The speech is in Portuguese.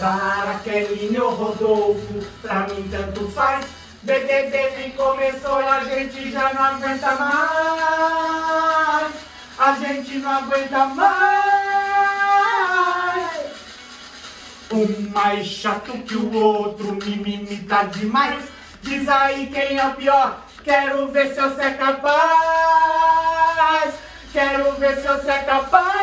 Para Kelly ou Rodolfo, pra mim tanto faz. BBB que começou e a gente já não aguenta mais. A gente não aguenta mais. Um mais chato que o outro, mimimi tá demais. Diz aí quem é o pior, quero ver se você é capaz. Quero ver se você é capaz.